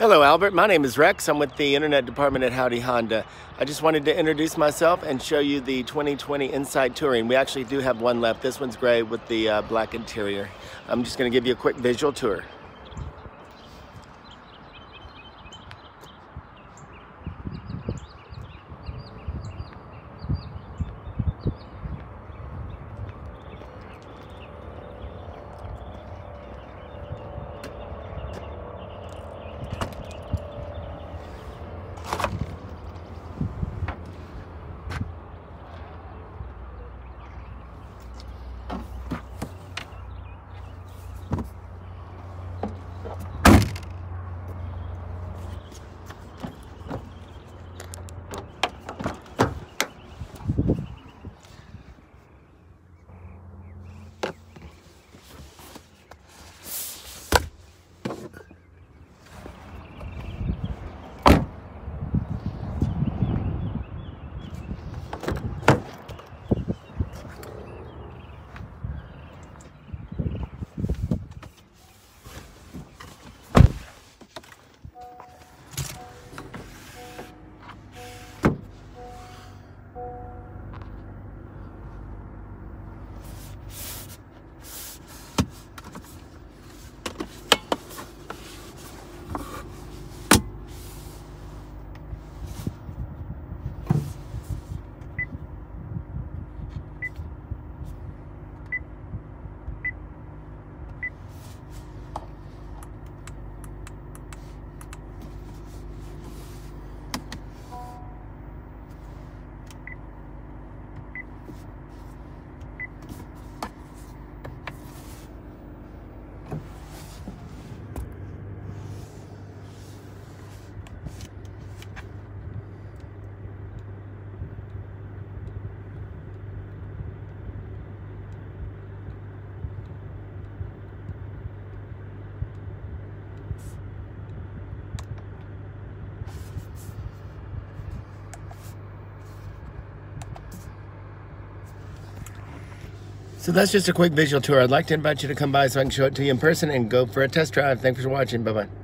Hello, Albert. My name is Rex. I'm with the Internet Department at Howdy Honda. I just wanted to introduce myself and show you the 2020 Insight Touring. We actually do have one left. This one's gray with the uh, black interior. I'm just going to give you a quick visual tour. So that's just a quick visual tour. I'd like to invite you to come by so I can show it to you in person and go for a test drive. Thanks for watching. Bye-bye.